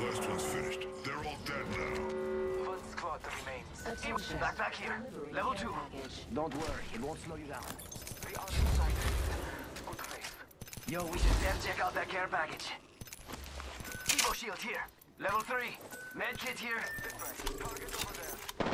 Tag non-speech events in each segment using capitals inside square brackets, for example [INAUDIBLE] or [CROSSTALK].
Last one's finished. They're all dead now. One squad remains. Back back here. Level two. Don't worry, won't slow you down. Yo, we should check out that care package. Evo shield here. Level three. Medkit here. Target over there.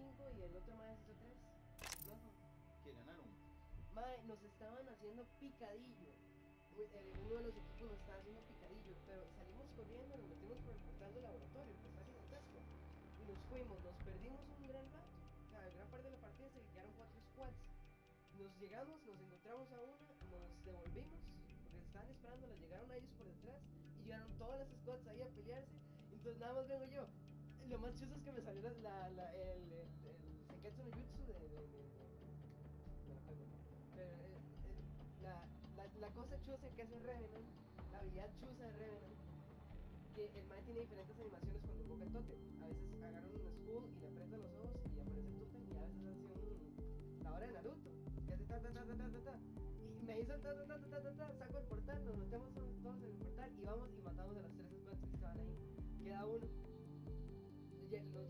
5 y el otro más hizo 3. No, que ganaron. Mae, nos estaban haciendo picadillo. El- Uno de los equipos nos estaba haciendo picadillo, pero salimos corriendo, nos metimos por el portal del laboratorio, que está gigantesco. Y nos fuimos, nos perdimos un gran rato. O sea, gran parte de la partida se quedaron cuatro squads. Nos llegamos, nos encontramos a una, nos devolvimos, porque estaban esperando, la llegaron a ellos por detrás y llegaron todas las squads ahí a pelearse. Entonces nada más vengo yo. Lo más chuso es que me salió la, la, el, el, Senketsu no Jutsu de, de, de- de- eh, eh, la, la, la cosa chusa que hace Revenant, la habilidad chusa de Revenant, que el man tiene diferentes animaciones cuando invoca el. A veces agarra un skull y le aprieta los ojos y aparece el totem y a veces hace un... La hora de Naruto, que hace ta ta ta ta ta ta ta. Y me hizo ta ta ta ta ta ta saco el portal, nos metemos todos todos en el portal y vamos y matamos a las tres squads que estaban ahí. Queda uno.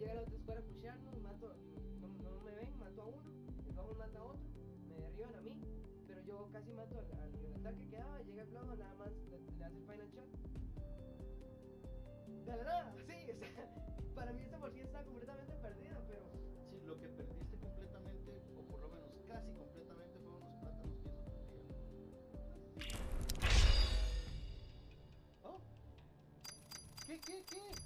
Llega la otra squad a pushearnos, mato, no, no me ven, mato a uno, el bajo mata a otro, me derriban a mí, pero yo casi mato al, al militar que quedaba, llega el plomo, nada más le, le hace el final shot. De la nada, sí, o sea, [LAUGHS] para mí esta partida está completamente perdida, pero Sí, lo que perdiste completamente, o por lo menos casi completamente, fueron los plátanos que hizo tu tía. ¿Oh? ¿Qué, qué, qué?